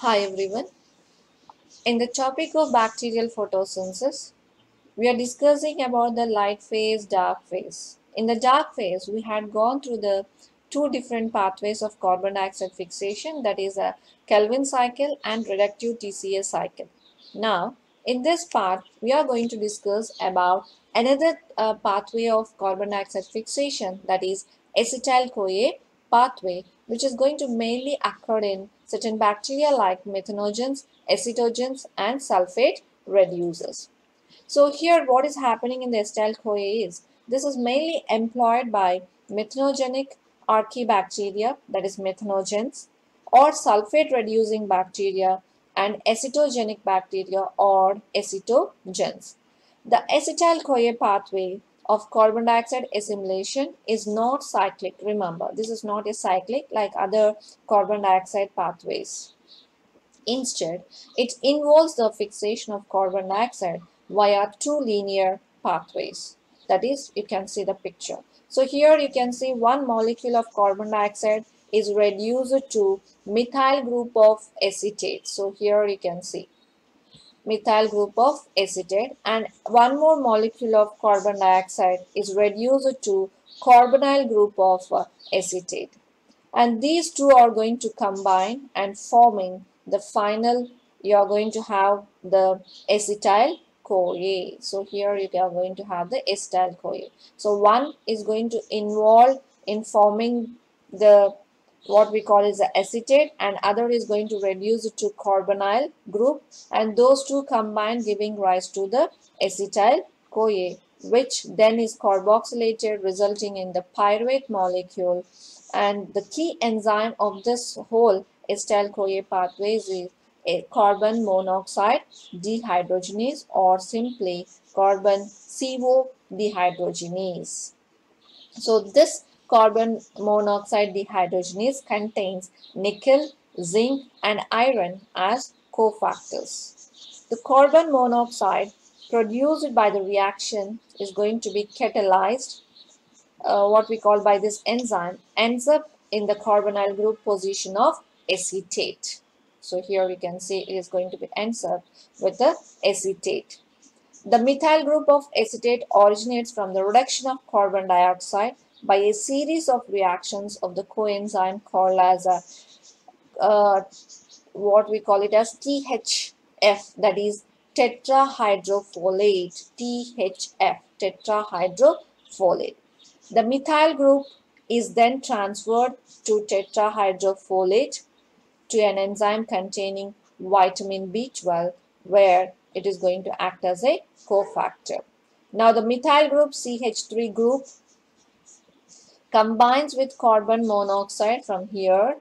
Hi everyone. In the topic of bacterial photosynthesis, we are discussing about the light phase, dark phase. In the dark phase, we had gone through the two different pathways of carbon dioxide fixation that is a Calvin cycle and reductive TCA cycle. Now, in this part, we are going to discuss about another uh, pathway of carbon dioxide fixation that is acetyl-CoA pathway which is going to mainly occur in certain bacteria like methanogens, acetogens and sulfate reducers. So here what is happening in the acetyl-CoA is this is mainly employed by methanogenic archaebacteria that is methanogens or sulfate reducing bacteria and acetogenic bacteria or acetogens. The acetyl-CoA pathway of carbon dioxide assimilation is not cyclic. Remember, this is not a cyclic like other carbon dioxide pathways. Instead, it involves the fixation of carbon dioxide via two linear pathways. That is, you can see the picture. So here you can see one molecule of carbon dioxide is reduced to methyl group of acetate. So here you can see methyl group of acetate and one more molecule of carbon dioxide is reduced to carbonyl group of uh, acetate and these two are going to combine and forming the final you are going to have the acetyl CoA. So here you are going to have the acetyl CoA. So one is going to involve in forming the what we call is acetate and other is going to reduce to carbonyl group and those two combine giving rise to the acetyl CoA which then is carboxylated resulting in the pyruvate molecule and the key enzyme of this whole acetyl CoA pathway is a carbon monoxide dehydrogenase or simply carbon CO dehydrogenase. So this carbon monoxide dehydrogenase contains nickel, zinc and iron as cofactors. The carbon monoxide produced by the reaction is going to be catalyzed, uh, what we call by this enzyme, ends up in the carbonyl group position of acetate. So here we can see it is going to be ends up with the acetate. The methyl group of acetate originates from the reduction of carbon dioxide by a series of reactions of the coenzyme called as a uh, what we call it as THF that is tetrahydrofolate THF tetrahydrofolate the methyl group is then transferred to tetrahydrofolate to an enzyme containing vitamin B12 where it is going to act as a cofactor. Now the methyl group CH3 group combines with carbon monoxide from here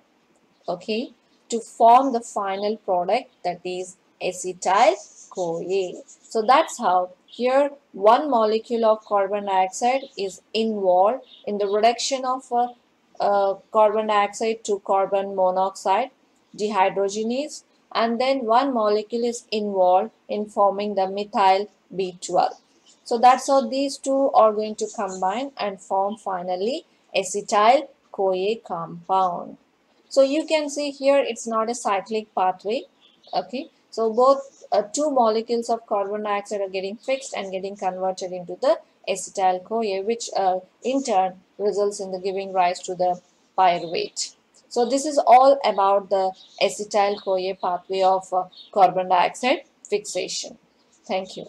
okay to form the final product that is acetyl CoA. So that's how here one molecule of carbon dioxide is involved in the reduction of a, uh, carbon dioxide to carbon monoxide dehydrogenase and then one molecule is involved in forming the methyl B12. So that's how these two are going to combine and form finally acetyl CoA compound. So you can see here it's not a cyclic pathway. Okay. So both uh, two molecules of carbon dioxide are getting fixed and getting converted into the acetyl CoA which uh, in turn results in the giving rise to the pyruvate. So this is all about the acetyl CoA pathway of uh, carbon dioxide fixation. Thank you.